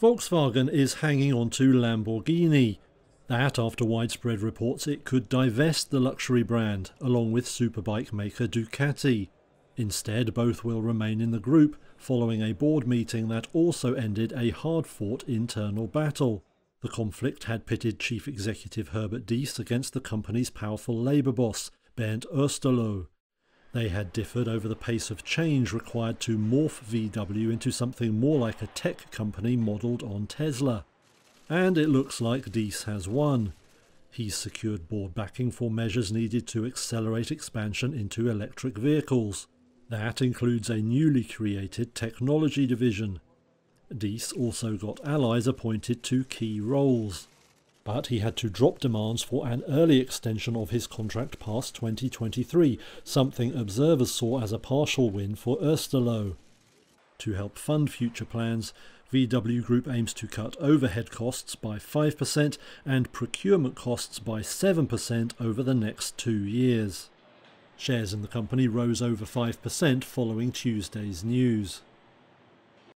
Volkswagen is hanging on to Lamborghini. That after widespread reports it could divest the luxury brand along with superbike maker Ducati. Instead, both will remain in the group following a board meeting that also ended a hard fought internal battle. The conflict had pitted Chief Executive Herbert Diess against the company's powerful labour boss, Bernd Osterloh. They had differed over the pace of change required to morph VW into something more like a tech company modelled on Tesla. And it looks like Diess has won. He's secured board backing for measures needed to accelerate expansion into electric vehicles. That includes a newly created technology division. Diess also got allies appointed to key roles but he had to drop demands for an early extension of his contract past 2023, something observers saw as a partial win for Osterloh. To help fund future plans, VW Group aims to cut overhead costs by 5% and procurement costs by 7% over the next two years. Shares in the company rose over 5% following Tuesday's news.